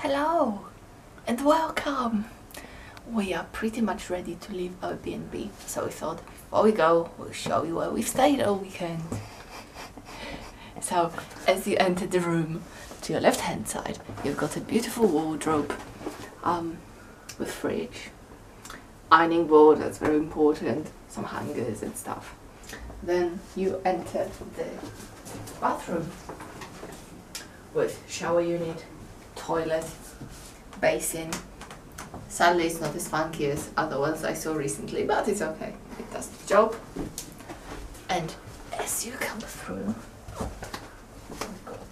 Hello and welcome. We are pretty much ready to leave our B&B, so we thought before we go, we'll show you where we've stayed all weekend. So, as you enter the room, to your left hand side, you've got a beautiful wardrobe um, with fridge, ironing board, that's very important, some hangers and stuff. Then you enter the bathroom with shower unit, toilet, basin. Sadly, it's not as funky as other ones I saw recently, but it's okay. It does the job. And as you come through, we've got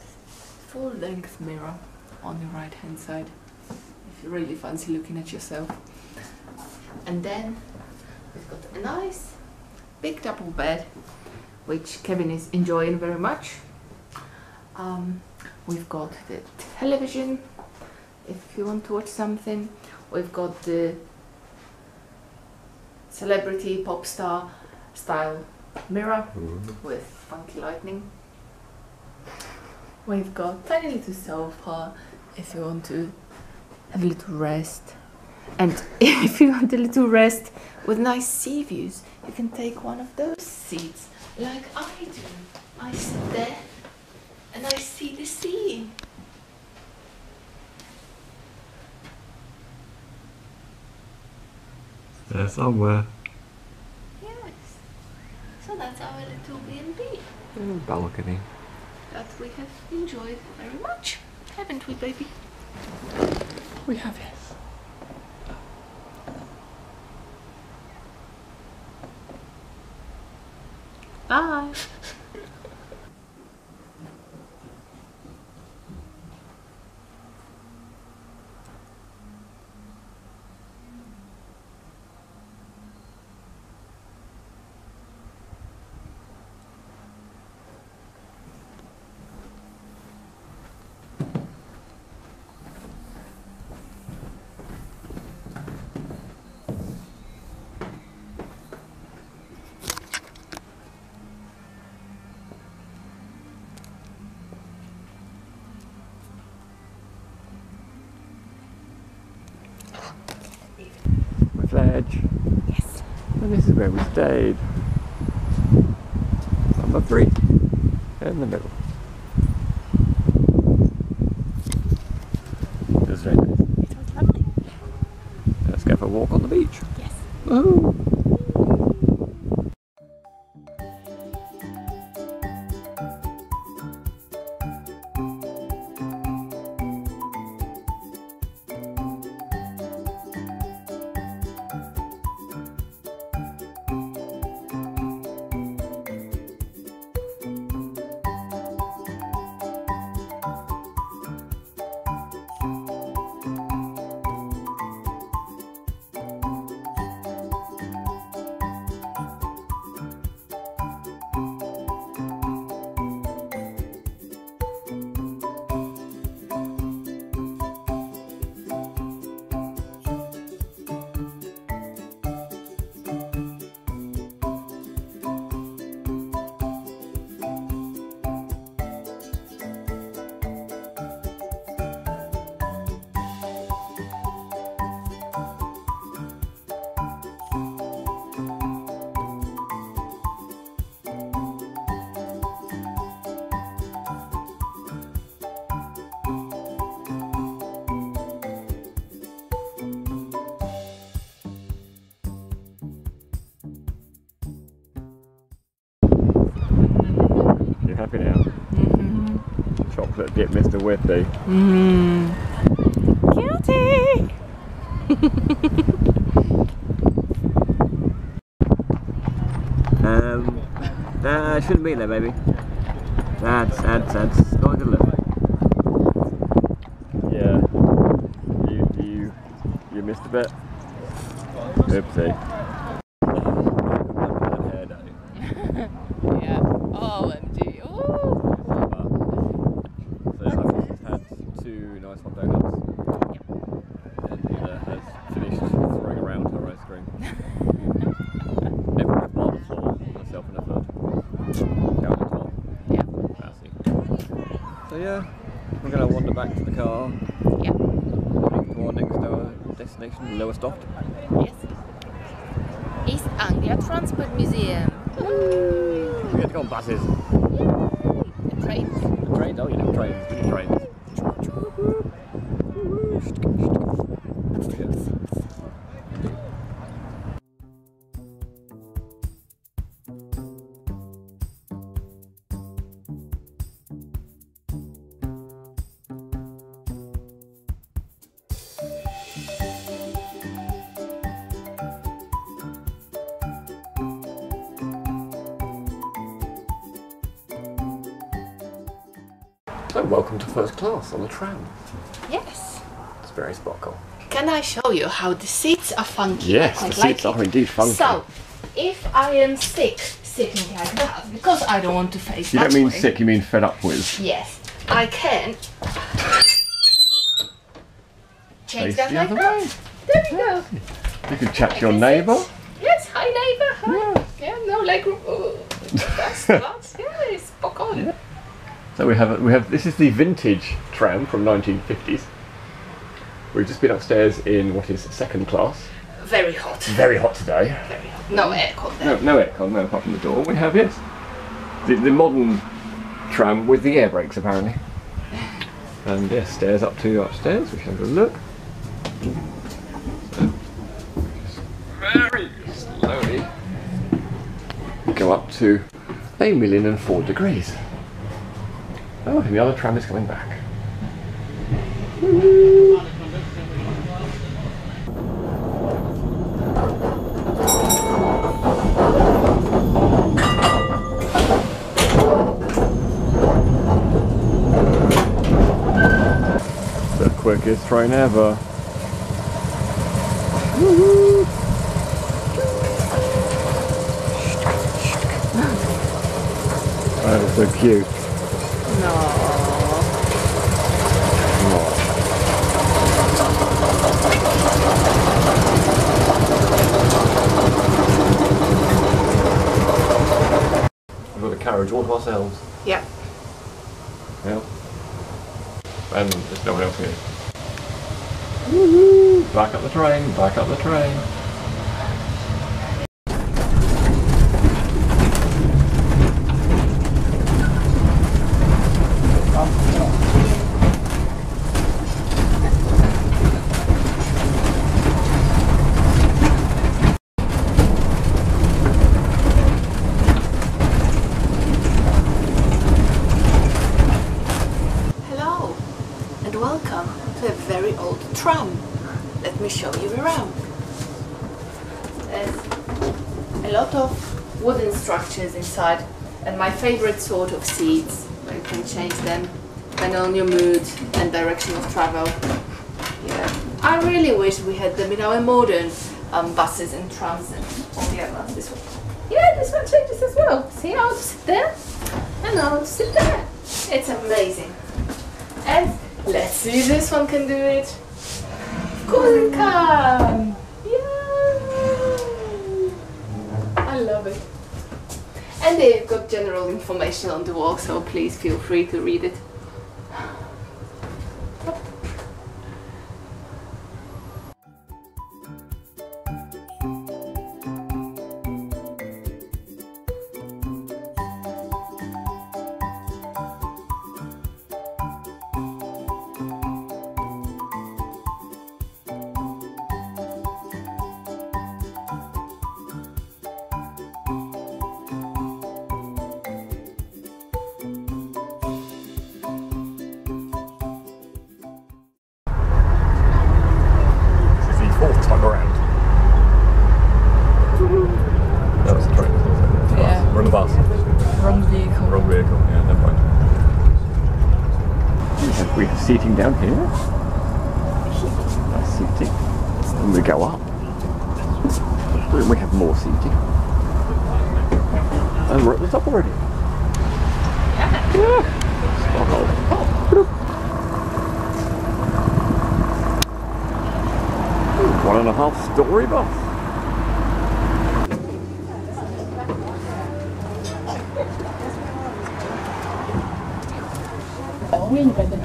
full length mirror on the right hand side if you really fancy looking at yourself. And then we've got a nice big double bed which Kevin is enjoying very much. Um, we've got the television if you want to watch something. We've got the celebrity pop star style mirror mm-hmm. with funky lightning. We've got tiny little sofa if you want to have a little rest. And if you want a little rest with nice sea views, you can take one of those seats like I do. I sit there and I see the sea. There somewhere. Yes. So that's our little B&B mm, Balcony. that we have enjoyed very much, haven't we, baby? We have yes. Bye. With Yes. And this is where we stayed. Number three. In the middle. It was very nice. It was lovely. Let's go for a walk on the beach. Yes. Woohoo! Mm-hmm. Mr. Whippy. Mm. Guilty. Um, uh, shouldn't be there, baby. That's, that's, that's not a good look. Yeah. You, you, you missed a bit. Oopsie. yeah. OMG. Ooh. So I've just had two nice hot donuts. And Nina has finished throwing around her ice cream. Never had bar before, myself and a third. Down the top. Yeah. Classy. So yeah, we're gonna wander back to the car. Yeah. Destination Lowestoft. Yes. East Anglia Transport Museum. We had to go on buses. The trains. Trains? Oh, you know, trains. Big trains. So, welcome to first class on the tram. Yes. It's very sparkle. Can I show you how the seats are funky? Yes, the quite seats like are indeed funky. So, if I am sick sitting like that, because I don't want to face You don't mean way, sick, you mean fed up with. Yes, I can change that the like other that. way. There we go. You can chat to your neighbour. Yes, hi neighbour. Hi. Yeah, no leg room. Oh, that's that's yeah, it's on. Yeah. So we have we have this is the vintage tram from 1950s. We've just been upstairs in what is second class. Very hot. Very hot today. Very hot. No aircon No, no aircon, no apart from the door. We have yes, the, the modern tram with the air brakes apparently. And yes, stairs up to upstairs. We can have a look. Very slowly go up to a million and four degrees. Oh, the other tram is coming back. The quickest train ever. Oh, so cute. Carriage all to ourselves. Yeah. Yeah. And there's no one else here. Back up the train, back up the train. Hello, and welcome to a very old tram. Let me show you around. There's a lot of wooden structures inside, and my favorite sort of seats where you can change them depending on your mood and direction of travel. Yeah, I really wish we had them in our modern um, buses and trams and all the others. This one, yeah, this one changes as well. See to sit there and to sit there. It's amazing. And let's see this one can do it. Of course it can. Yeah. I love it. And they've got general information on the wall, so please feel free to read it. Seating down here. Nice seating. And we go up. And we have more seating. And we're at the top already. Yeah. Stockholm. One and a half story bus. Oh, Not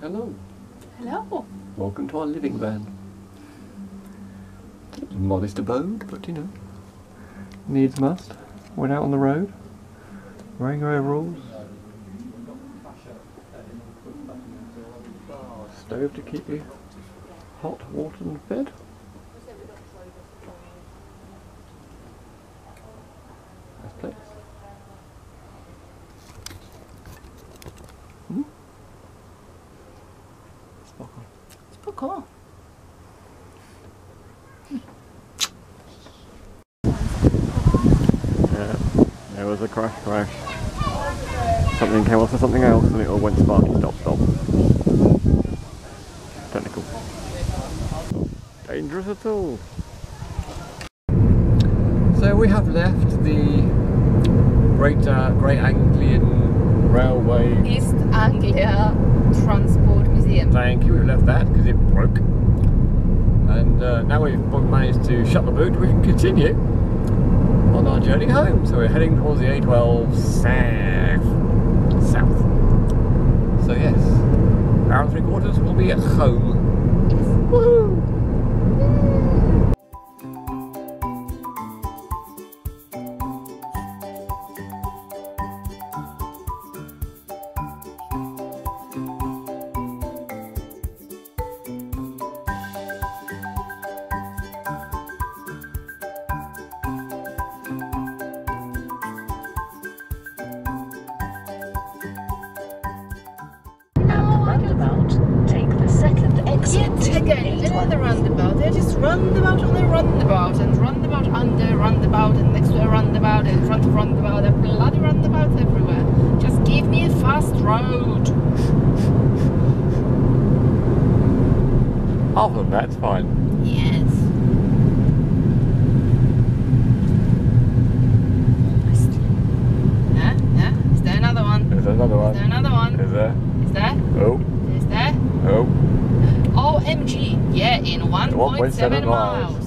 Hello. Hello. Welcome to our living van. Modest abode, but you know, needs must. Went out on the road, wearing your overalls. Stove to keep you hot, water and fed. Nice place. Hmm? Sparkle. Spoko. Yeah, there was a crash, crash. Something came off of something else and it all went sparky, stop, stop. Technical. Dangerous at all. So we have left the Great, uh, Great Anglian Railway. East Anglia Transport Thank you, we left that because it broke. And uh, now we've managed to shut the boot, we can continue on our journey home. So we're heading towards the A12 south. South. So yes, hour and three quarters will be at home. Yet again, another the roundabout. They're just roundabout on a roundabout and roundabout under roundabout and next to a roundabout and in front of roundabout and bloody roundabouts everywhere. Just give me a fast road. Other than that, it's fine. Yes. Yeah, yeah. Is there another one? There's another Is there one. another one? Is there? Is there? Oh, Is there? oh. OMG. Yeah, in 1.7 1.7 miles.